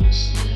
understand.